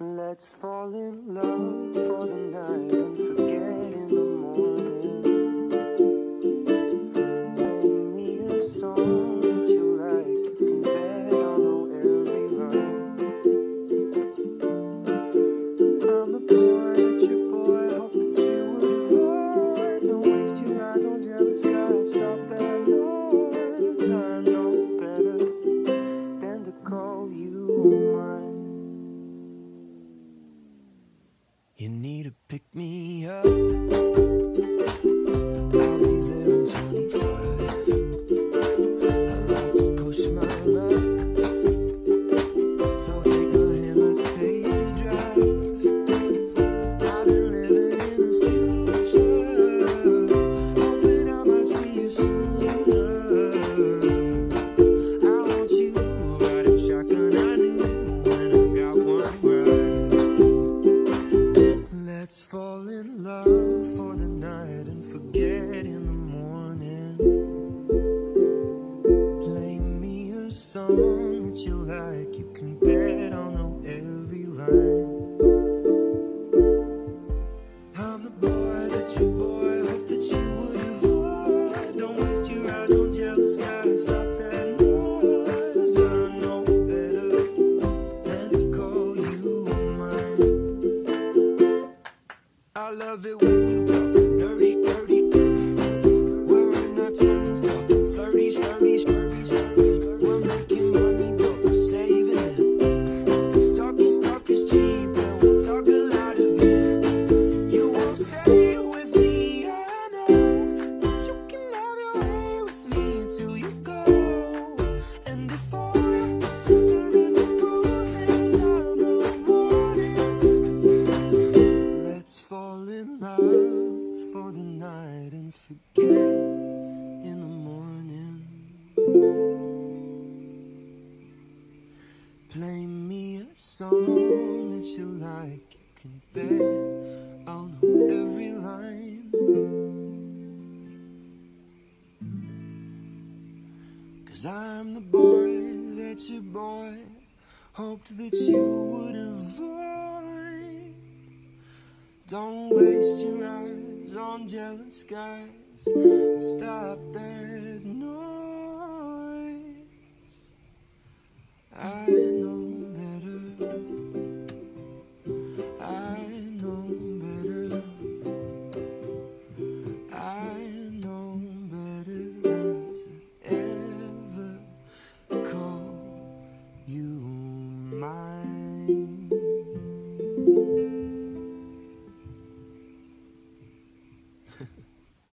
Let's fall in love for the night and forget in the morning. Play me a song that you like. You can bet I'll know every line. I'm the boy that your boy hoped that you would avoid. Don't waste your eyes on jealous guys. Stop that noise. I know better than to call. You me up. Let's fall in love for the night and forget in the morning. Play me a song love it when forget in the morning. Play me a song that you like. You can bet I'll know every line. Cause I'm the boy that your boy hoped that you would avoid. Don't waste your eyes on jealous guys. Stop that